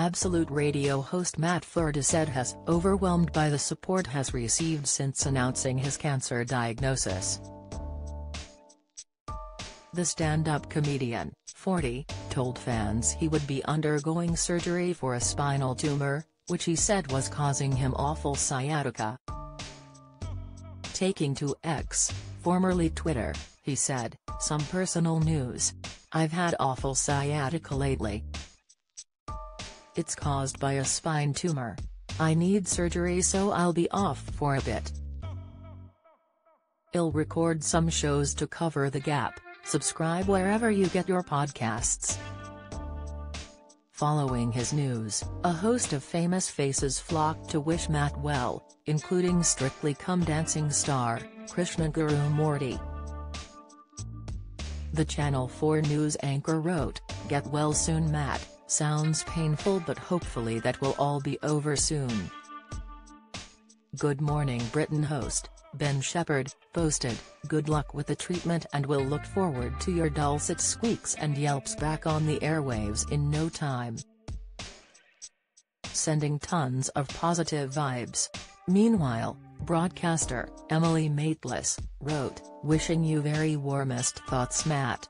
Absolute Radio host Matt Forde said has overwhelmed by the support has received since announcing his cancer diagnosis. The stand-up comedian, 40, told fans he would be undergoing surgery for a spinal tumor, which he said was causing him awful sciatica. Taking to X, formerly Twitter, he said, some personal news. I've had awful sciatica lately. It's caused by a spine tumor. I need surgery so I'll be off for a bit. I'll record some shows to cover the gap. Subscribe wherever you get your podcasts. Following his news, a host of famous faces flocked to wish Matt well, including Strictly Come Dancing star, Krishna Guru Murthy. The Channel 4 news anchor wrote, Get well soon Matt, sounds painful but hopefully that will all be over soon. Good Morning Britain host, Ben Shephard, posted, Good luck with the treatment and we'll look forward to your dulcet squeaks and yelps back on the airwaves in no time. Sending tons of positive vibes. Meanwhile, broadcaster, Emily Maitlis, wrote, Wishing you very warmest thoughts Matt.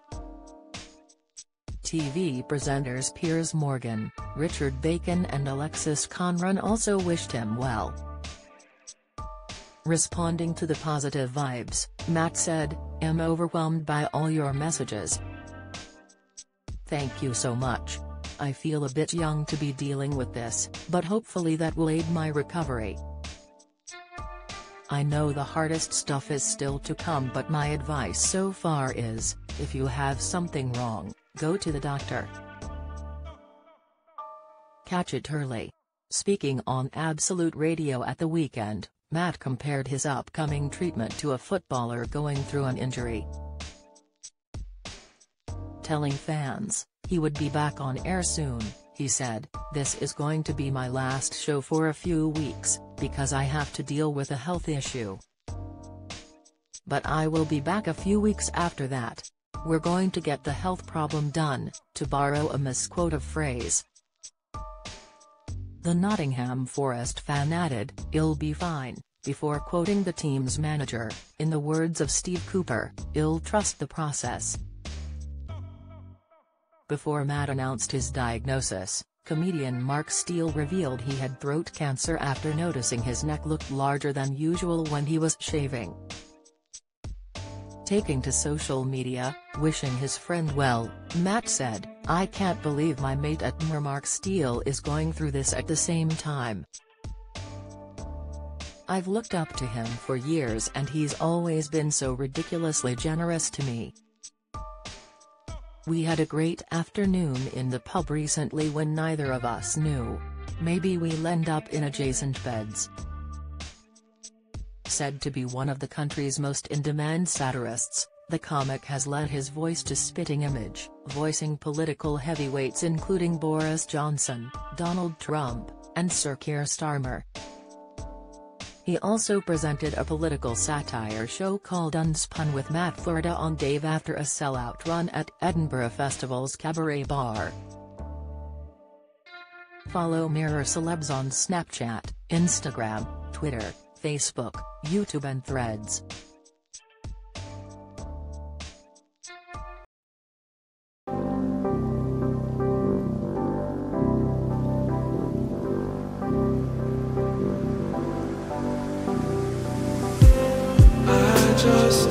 TV presenters Piers Morgan, Richard Bacon and Alexis Conran also wished him well. Responding to the positive vibes, Matt said, "I'm overwhelmed by all your messages. Thank you so much. I feel a bit young to be dealing with this, but hopefully that will aid my recovery. I know the hardest stuff is still to come but my advice so far is, if you have something wrong, go to the doctor. Catch it early. Speaking on Absolute Radio at the weekend, Matt compared his upcoming treatment to a footballer going through an injury. Telling fans, he would be back on air soon, he said, this is going to be my last show for a few weeks, because I have to deal with a health issue. But I will be back a few weeks after that. We're going to get the health problem done, to borrow a misquote of phrase. The Nottingham Forest fan added, I'll be fine, before quoting the team's manager, in the words of Steve Cooper, I'll trust the process. Before Matt announced his diagnosis, comedian Mark Steel revealed he had throat cancer after noticing his neck looked larger than usual when he was shaving. Taking to social media, wishing his friend well, Matt said, I can't believe my mate at Mark Steel is going through this at the same time. I've looked up to him for years and he's always been so ridiculously generous to me. We had a great afternoon in the pub recently when neither of us knew. Maybe we'll end up in adjacent beds. Said to be one of the country's most in-demand satirists, the comic has lent his voice to Spitting Image, voicing political heavyweights including Boris Johnson, Donald Trump, and Sir Keir Starmer. He also presented a political satire show called Unspun with Matt Forde on Dave after a sellout run at Edinburgh Festival's Cabaret Bar. Follow Mirror Celebs on Snapchat, Instagram, Twitter, Facebook, YouTube and Threads. Just